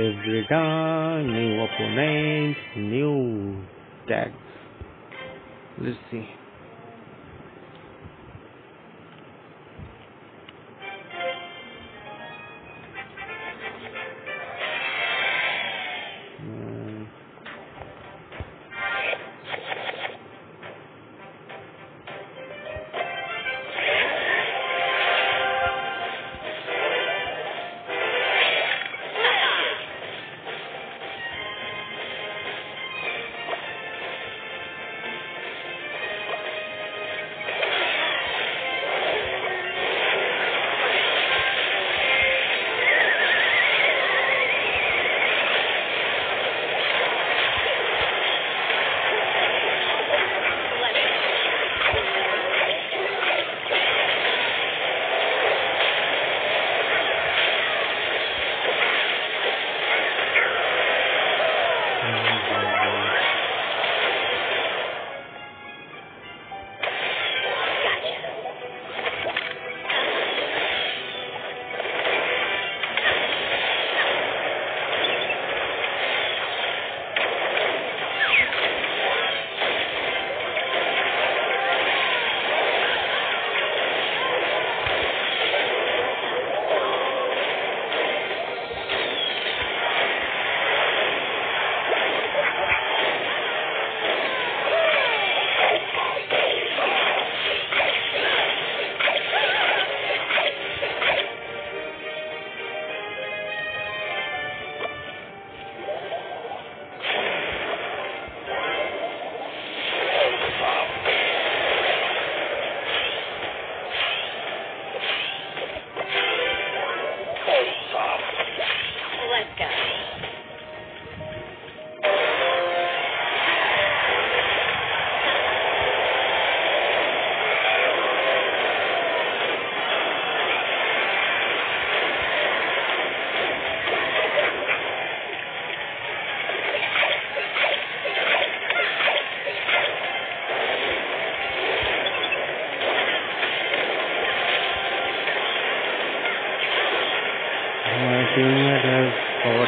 Every time, new opponents, new tags. Let's see.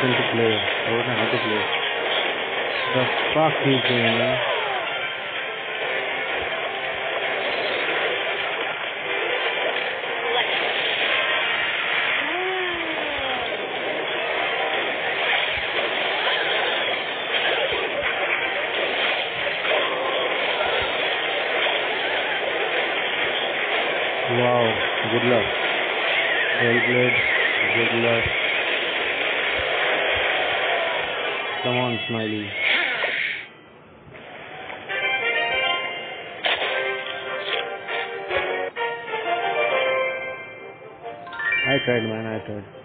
wasn't the player. I was not the player. The fuck he's doing, man? Wow, good luck. Well played, good luck. Come on, Smiley. I tried, man. I tried.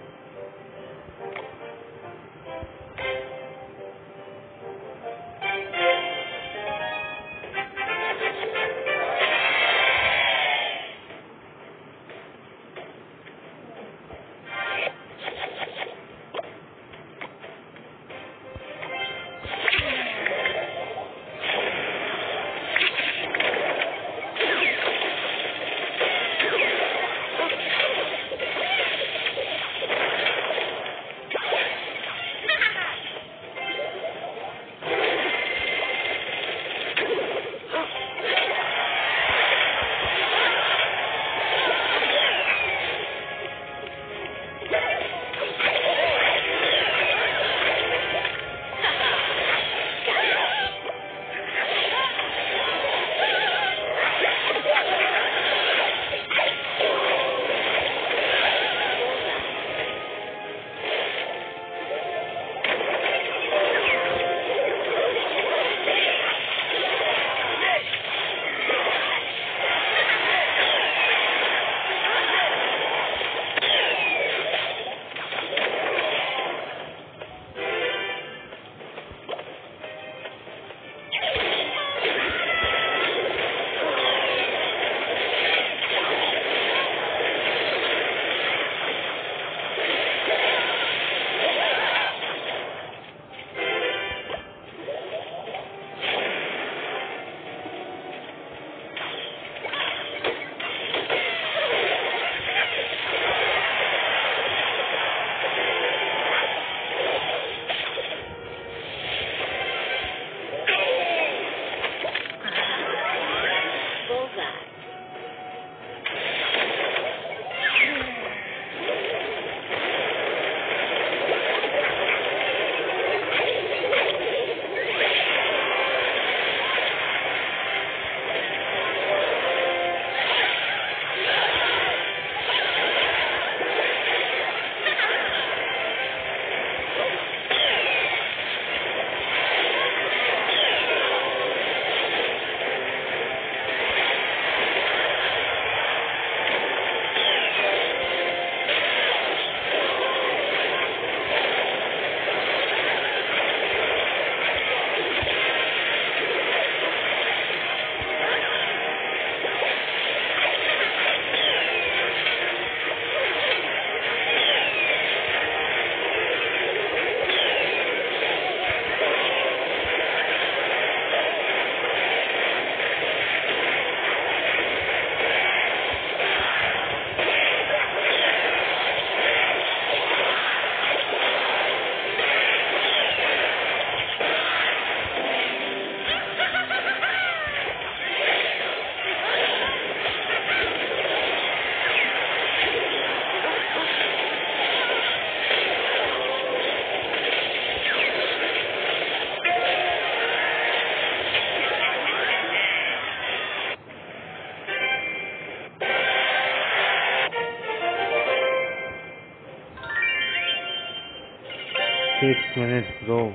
Six minutes, bro.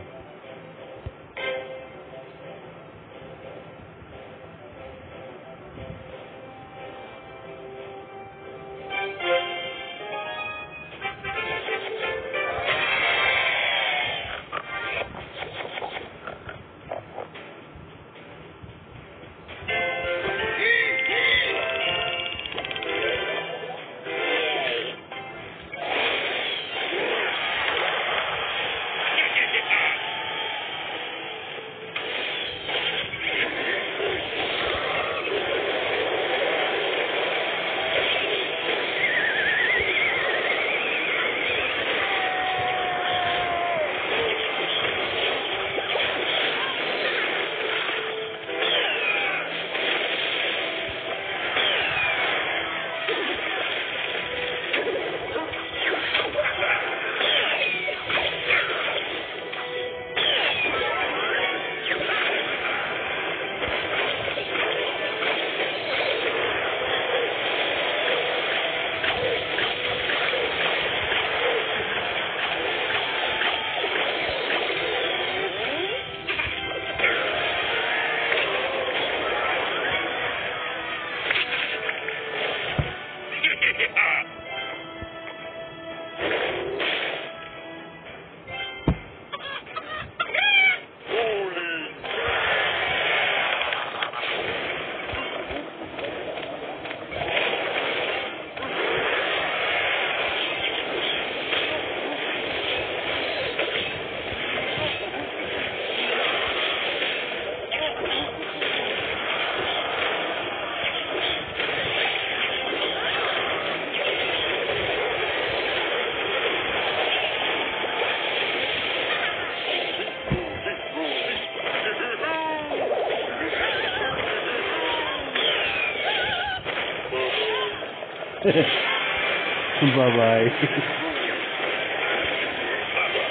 bye bye.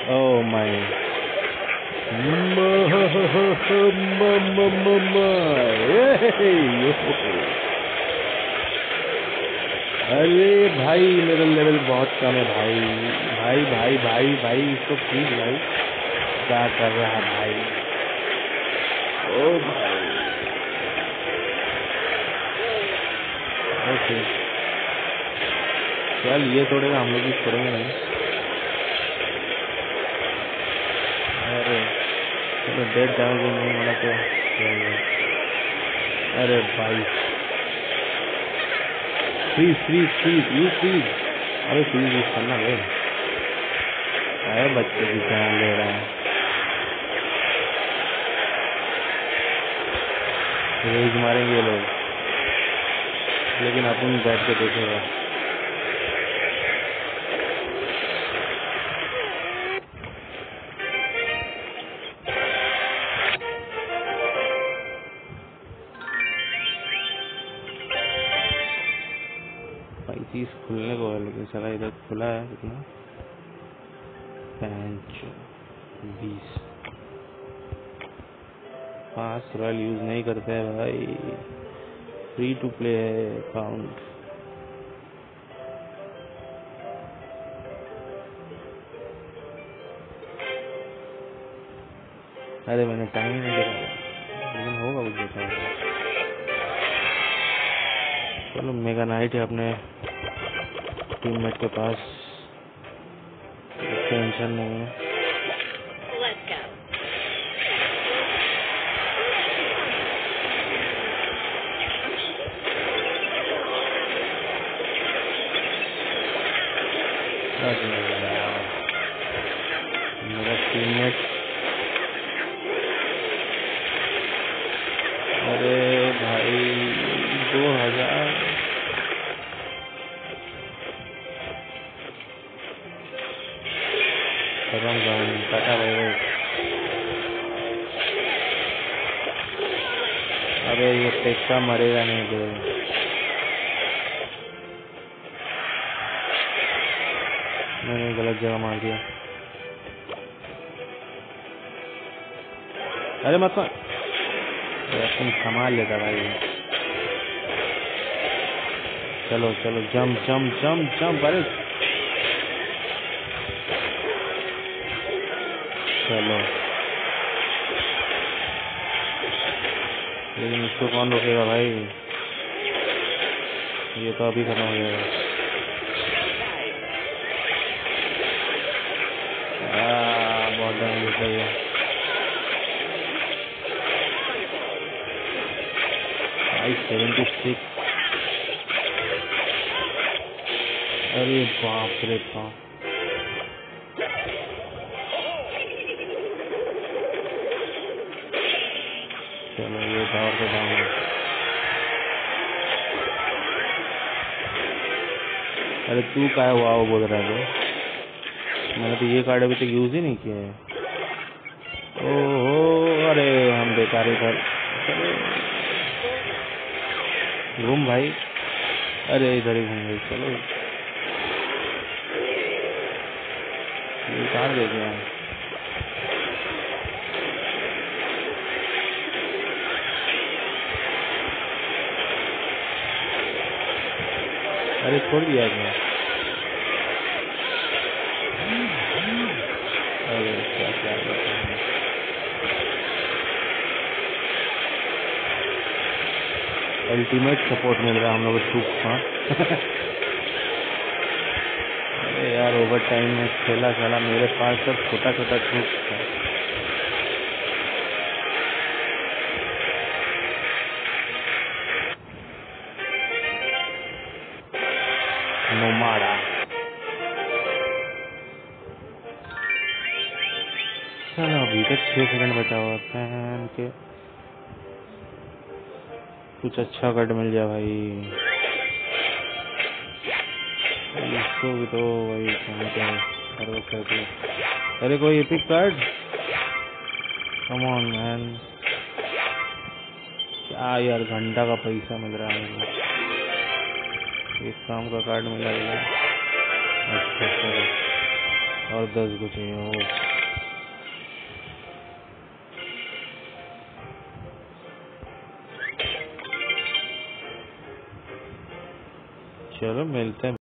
oh my. अरे भाई, मेरा level बहुत कम है भाई। भाई भाई भाई भाई, इसको प्लीज़ भाई। क्या कर रहा है भाई? ओ भाई। ओके चल ये तोड़ेगा हम लोग भी छोड़ेंगे नहीं। अरे, चलो डेड डैमेज नहीं होना तो। अरे भाई। Freeze freeze freeze use freeze अरे फ्रीज यूज़ करना है अरे बच्चे की जान ले रहा है। रेज मारेंगे लोग। लेकिन अपन बैठ के देखेगा चीज़ खुलने को है लेकिन सारा इधर खुला है कितना पैंच बीस पास रॉयल यूज़ नहीं करते हैं भाई। फ्री टू प्ले है अकाउंट अरे, मैंने टाइम नहीं देखा लेकिन होगा कुछ देखा चलो मेगा नाइट है अपने। टीममेट के पास टेंशन नहीं है Let's go. अरे यार, मेरा टीममेट टेक्का मरेगा नहीं दे मैंने गलत जगह मार दिया। अरे मत। तुम संभाल लेता भाई। चलो चलो जम जम जम जम अरे। चलो। इसको कौन रोकेगा भाई। ये तो अभी खत्म हो जाएगा बहुत टाइम लेता है भाई सेवेंटी सिक्स अरे बाप रे बाप। चलो, ये टावर पे डाउन अरे तू काय हुआ वो बोल रहा है मैंने तो ये कार्ड अभी तक यूज़ ही नहीं किया है। ओहो, अरे हम बेकार इधर घूम भाई। अरे इधर ही घूम गई चलो। ये कार दे गया? अरे छोड़ दिया अरे क्या अल्टीमेट सपोर्ट मिल रहा है हम लोग को का। अरे यार ओवर टाइम में खेला खेला मेरे पास सब छोटा छोटा ट्रूप था। नोमाड़ा चलो अभी तक छह सेकंड बचा हुआ फ़ैन के। कुछ अच्छा कट मिल जाए भाई। इसको भी तो वक्त कहते हैं। अरे कोई epic card come on man क्या यार, घंटा का पैसा मिल रहा है। एक काम का कार्ड मिला है अच्छा चलो। और दस को चाहिए हो चलो, मिलते हैं।